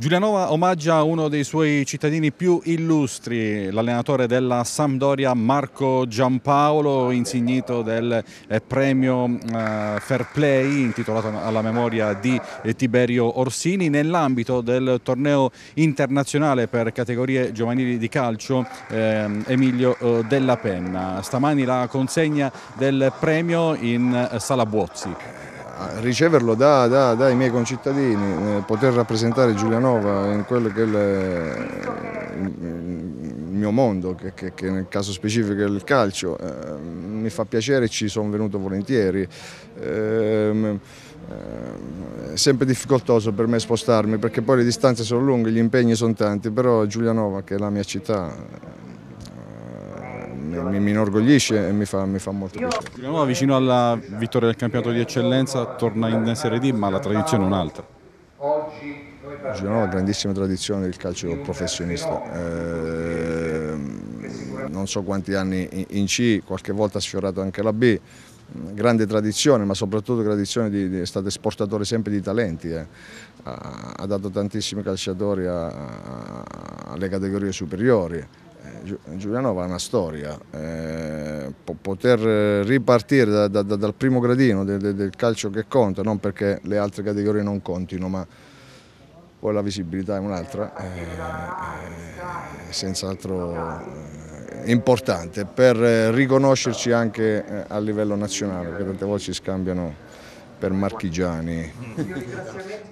Giulianova omaggia uno dei suoi cittadini più illustri, l'allenatore della Sampdoria Marco Giampaolo, insignito del eh, premio eh, Fair Play intitolato alla memoria di eh, Tiberio Orsini nell'ambito del torneo internazionale per categorie giovanili di calcio ehm, Emilio Della Penna. Stamani la consegna del premio in Sala Buozzi riceverlo da, da, dai miei concittadini, eh, poter rappresentare Giulianova in quello che è il, mio mondo, che, che, che, nel caso specifico è il calcio, eh, mi fa piacere e ci sono venuto volentieri. Eh, è sempre difficoltoso per me spostarmi perché poi le distanze sono lunghe, gli impegni sono tanti, però Giulianova che è la mia città mi, mi inorgoglisce e mi fa, mi fa molto piacere. Giulianova vicino alla vittoria del campionato di eccellenza torna in Serie D ma la tradizione è un'altra. Giulianova ha grandissima tradizione del calcio professionista. Eh, non so quanti anni in C, qualche volta ha sfiorato anche la B, grande tradizione, ma soprattutto tradizione di, di, è stato esportatore sempre di talenti, eh. ha, ha, dato tantissimi calciatori a, a, alle categorie superiori. Giulianova ha una storia, eh, poter ripartire da, da, dal primo gradino del, del, calcio che conta, non perché le altre categorie non contino, ma poi la visibilità è un'altra, eh, è senz'altro eh, importante per riconoscerci anche eh, a livello nazionale, che tante volte ci scambiano per marchigiani.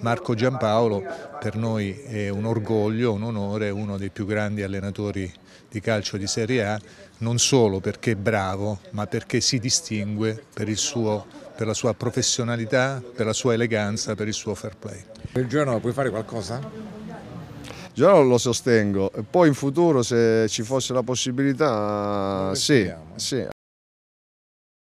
Marco Giampaolo per noi è un orgoglio, un onore, uno dei più grandi allenatori di calcio di Serie A, non solo perché è bravo, ma perché si distingue per, suo, per la sua professionalità, per la sua eleganza, per il suo fair play. Per Giorno puoi fare qualcosa? Già lo sostengo, poi in futuro se ci fosse la possibilità, sì, sì.